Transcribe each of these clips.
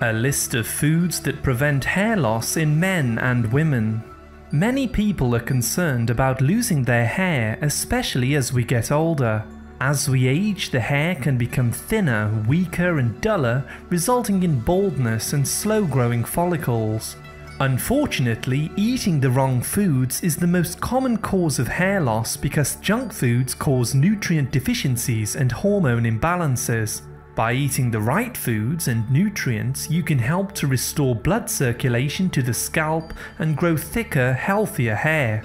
A list of foods that prevent hair loss in men and women. Many people are concerned about losing their hair, especially as we get older. As we age, the hair can become thinner, weaker, and duller, resulting in baldness and slow growing follicles. Unfortunately, eating the wrong foods is the most common cause of hair loss because junk foods cause nutrient deficiencies and hormone imbalances. By eating the right foods and nutrients, you can help to restore blood circulation to the scalp and grow thicker, healthier hair.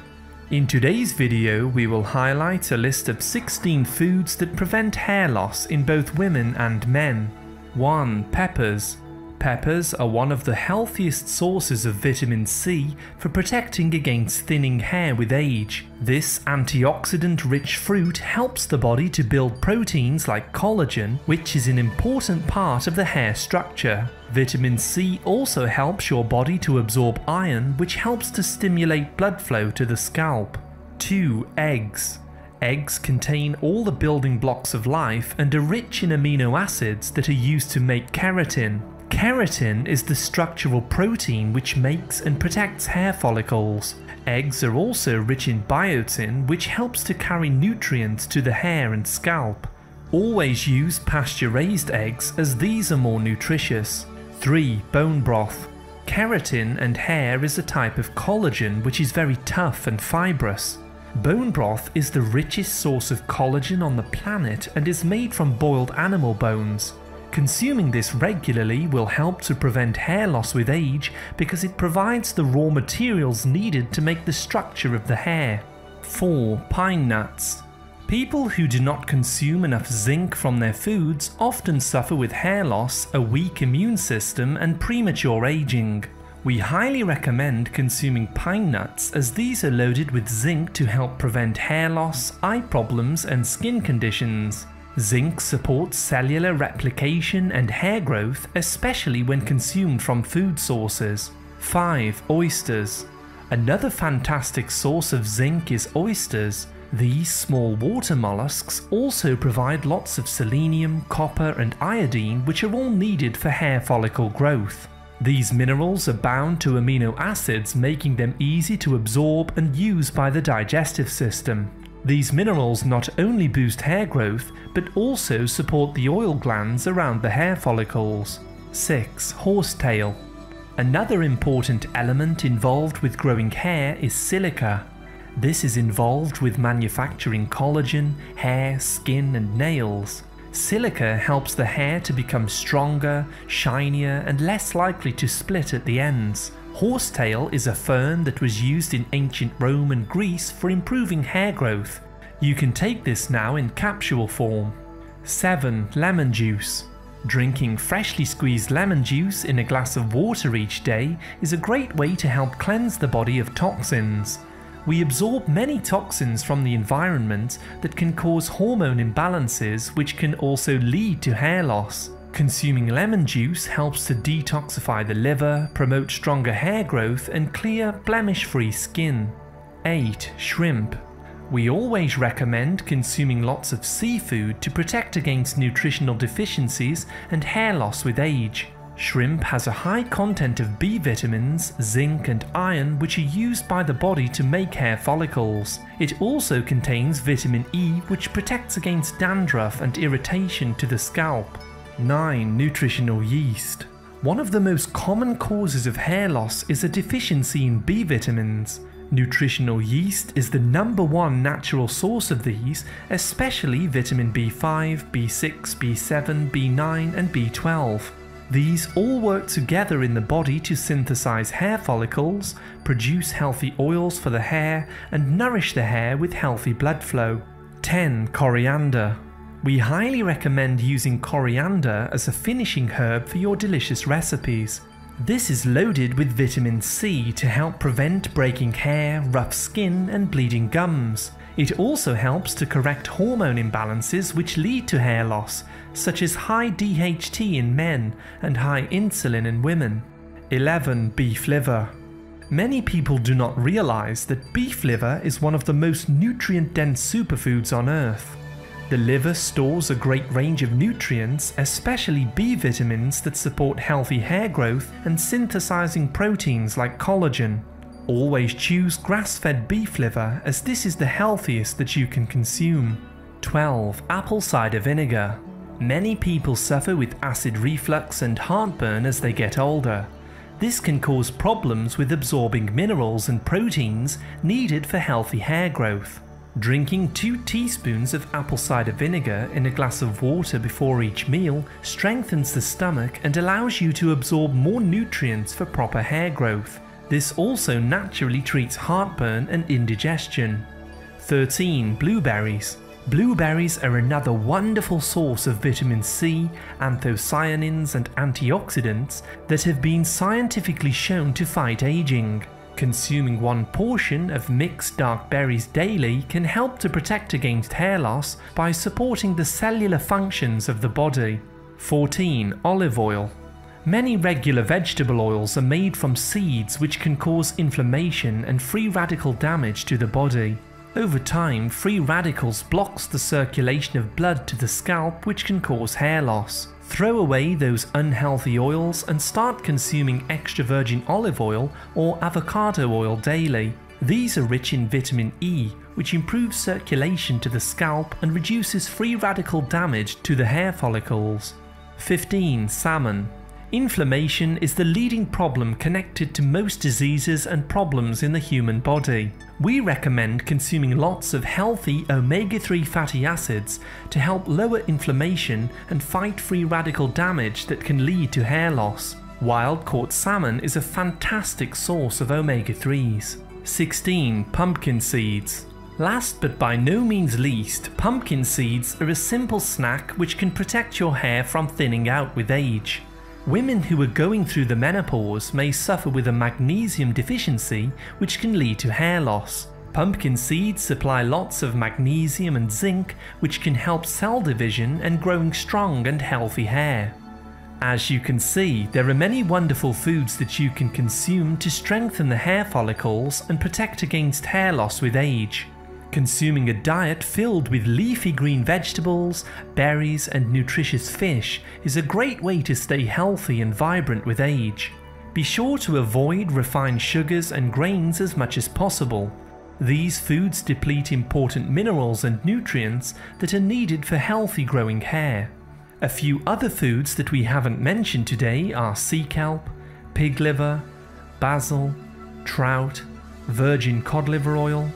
In today's video, we will highlight a list of 16 foods that prevent hair loss in both women and men. 1. Peppers Peppers are one of the healthiest sources of vitamin C for protecting against thinning hair with age. This antioxidant rich fruit helps the body to build proteins like collagen, which is an important part of the hair structure. Vitamin C also helps your body to absorb iron, which helps to stimulate blood flow to the scalp. 2. Eggs. Eggs contain all the building blocks of life and are rich in amino acids that are used to make keratin, Keratin is the structural protein which makes and protects hair follicles. Eggs are also rich in biotin which helps to carry nutrients to the hair and scalp. Always use pasture raised eggs as these are more nutritious. 3. Bone broth. Keratin and hair is a type of collagen which is very tough and fibrous. Bone broth is the richest source of collagen on the planet and is made from boiled animal bones. Consuming this regularly will help to prevent hair loss with age because it provides the raw materials needed to make the structure of the hair. 4. Pine nuts. People who do not consume enough zinc from their foods often suffer with hair loss, a weak immune system, and premature aging. We highly recommend consuming pine nuts as these are loaded with zinc to help prevent hair loss, eye problems, and skin conditions. Zinc supports cellular replication and hair growth, especially when consumed from food sources. 5. Oysters. Another fantastic source of zinc is oysters. These small water mollusks also provide lots of selenium, copper, and iodine, which are all needed for hair follicle growth. These minerals are bound to amino acids, making them easy to absorb and use by the digestive system. These minerals not only boost hair growth, but also support the oil glands around the hair follicles. 6. Horsetail Another important element involved with growing hair is silica. This is involved with manufacturing collagen, hair, skin and nails. Silica helps the hair to become stronger, shinier and less likely to split at the ends. Horsetail is a fern that was used in ancient Rome and Greece for improving hair growth. You can take this now in capsule form. 7. Lemon juice. Drinking freshly squeezed lemon juice in a glass of water each day is a great way to help cleanse the body of toxins. We absorb many toxins from the environment that can cause hormone imbalances which can also lead to hair loss. Consuming lemon juice helps to detoxify the liver, promote stronger hair growth and clear blemish-free skin. 8. Shrimp we always recommend consuming lots of seafood to protect against nutritional deficiencies and hair loss with age. Shrimp has a high content of B vitamins, zinc and iron which are used by the body to make hair follicles. It also contains vitamin E which protects against dandruff and irritation to the scalp. 9. Nutritional yeast. One of the most common causes of hair loss is a deficiency in B vitamins. Nutritional yeast is the number one natural source of these, especially vitamin B5, B6, B7, B9 and B12. These all work together in the body to synthesize hair follicles, produce healthy oils for the hair, and nourish the hair with healthy blood flow. 10. Coriander we highly recommend using coriander as a finishing herb for your delicious recipes. This is loaded with vitamin C to help prevent breaking hair, rough skin and bleeding gums. It also helps to correct hormone imbalances which lead to hair loss, such as high DHT in men and high insulin in women. 11. Beef liver. Many people do not realize that beef liver is one of the most nutrient dense superfoods on earth. The liver stores a great range of nutrients, especially B vitamins that support healthy hair growth and synthesizing proteins like collagen. Always choose grass-fed beef liver as this is the healthiest that you can consume. 12. Apple cider vinegar. Many people suffer with acid reflux and heartburn as they get older. This can cause problems with absorbing minerals and proteins needed for healthy hair growth. Drinking 2 teaspoons of apple cider vinegar in a glass of water before each meal strengthens the stomach and allows you to absorb more nutrients for proper hair growth. This also naturally treats heartburn and indigestion. 13. Blueberries. Blueberries are another wonderful source of vitamin C, anthocyanins and antioxidants that have been scientifically shown to fight aging. Consuming one portion of mixed dark berries daily can help to protect against hair loss by supporting the cellular functions of the body. 14. Olive oil. Many regular vegetable oils are made from seeds which can cause inflammation and free radical damage to the body. Over time, free radicals blocks the circulation of blood to the scalp which can cause hair loss. Throw away those unhealthy oils and start consuming extra virgin olive oil or avocado oil daily. These are rich in vitamin E, which improves circulation to the scalp and reduces free radical damage to the hair follicles. 15. Salmon. Inflammation is the leading problem connected to most diseases and problems in the human body. We recommend consuming lots of healthy omega-3 fatty acids to help lower inflammation and fight free radical damage that can lead to hair loss. Wild caught salmon is a fantastic source of omega-3s. 16. Pumpkin seeds. Last but by no means least, pumpkin seeds are a simple snack which can protect your hair from thinning out with age. Women who are going through the menopause may suffer with a magnesium deficiency which can lead to hair loss. Pumpkin seeds supply lots of magnesium and zinc which can help cell division and growing strong and healthy hair. As you can see, there are many wonderful foods that you can consume to strengthen the hair follicles and protect against hair loss with age. Consuming a diet filled with leafy green vegetables, berries and nutritious fish is a great way to stay healthy and vibrant with age. Be sure to avoid refined sugars and grains as much as possible. These foods deplete important minerals and nutrients that are needed for healthy growing hair. A few other foods that we haven't mentioned today are sea kelp, pig liver, basil, trout, virgin cod liver oil,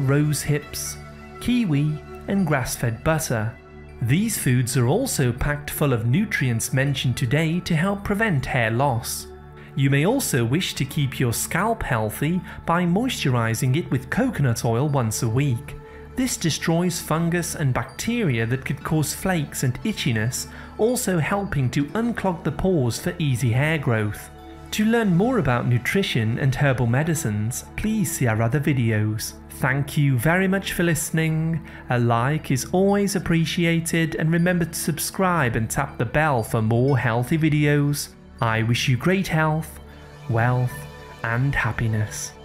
rose hips, kiwi, and grass-fed butter. These foods are also packed full of nutrients mentioned today to help prevent hair loss. You may also wish to keep your scalp healthy by moisturizing it with coconut oil once a week. This destroys fungus and bacteria that could cause flakes and itchiness, also helping to unclog the pores for easy hair growth. To learn more about nutrition and herbal medicines, please see our other videos. Thank you very much for listening. A like is always appreciated and remember to subscribe and tap the bell for more healthy videos. I wish you great health, wealth and happiness.